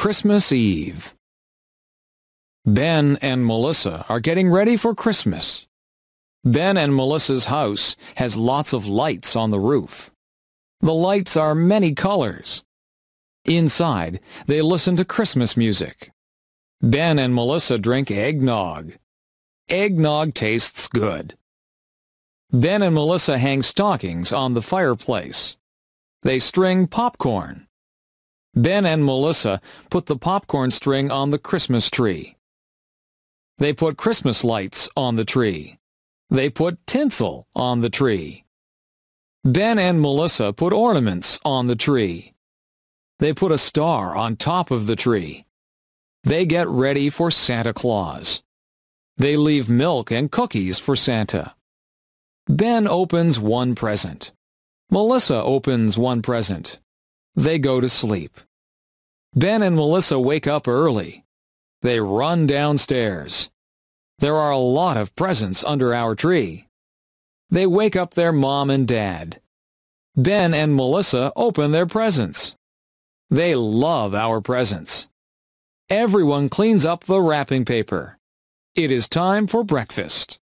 Christmas Eve. Ben and Melissa are getting ready for Christmas. Ben and Melissa's house has lots of lights on the roof. The lights are many colors. Inside, they listen to Christmas music. Ben and Melissa drink eggnog. Eggnog tastes good. Ben and Melissa hang stockings on the fireplace. They string popcorn. Ben and Melissa put the popcorn string on the Christmas tree. They put Christmas lights on the tree. They put tinsel on the tree. Ben and Melissa put ornaments on the tree. They put a star on top of the tree. They get ready for Santa Claus. They leave milk and cookies for Santa. Ben opens one present. Melissa opens one present. They go to sleep. Ben and Melissa wake up early. They run downstairs. There are a lot of presents under our tree. They wake up their mom and dad. Ben and Melissa open their presents. They love our presents. Everyone cleans up the wrapping paper. It is time for breakfast.